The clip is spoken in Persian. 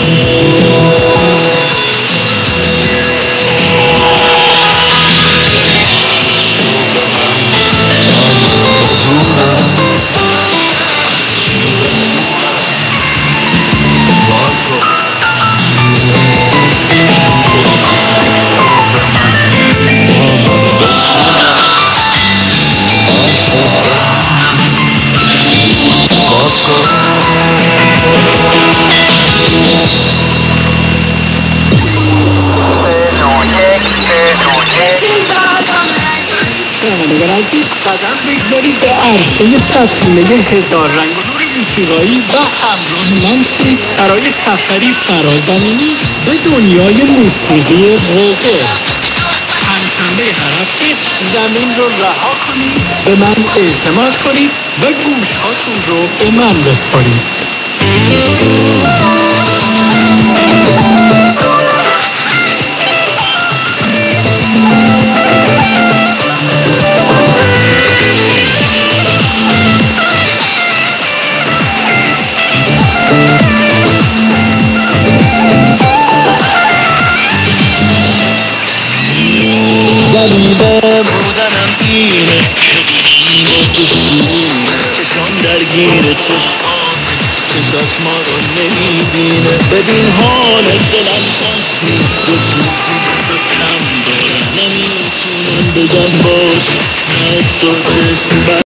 Yeah. قدم بگذارید به عرصه سفینه هزار رنگ و نور موسیقایی و همراه من شید برای سفری فرازمینی به دنیای موسیقی رگه پنجشنبه هر هفته زمین رو رها کنید. به من اعتماد کنید. و گوشهاتون رو به من بسپارید بودنم اینه چشم درگیر چشمات چشات ما رو نمی‌بینه. ببین حال دلم خواستی دو چیزی تو دارم. نمی‌تونم بگم باش از تو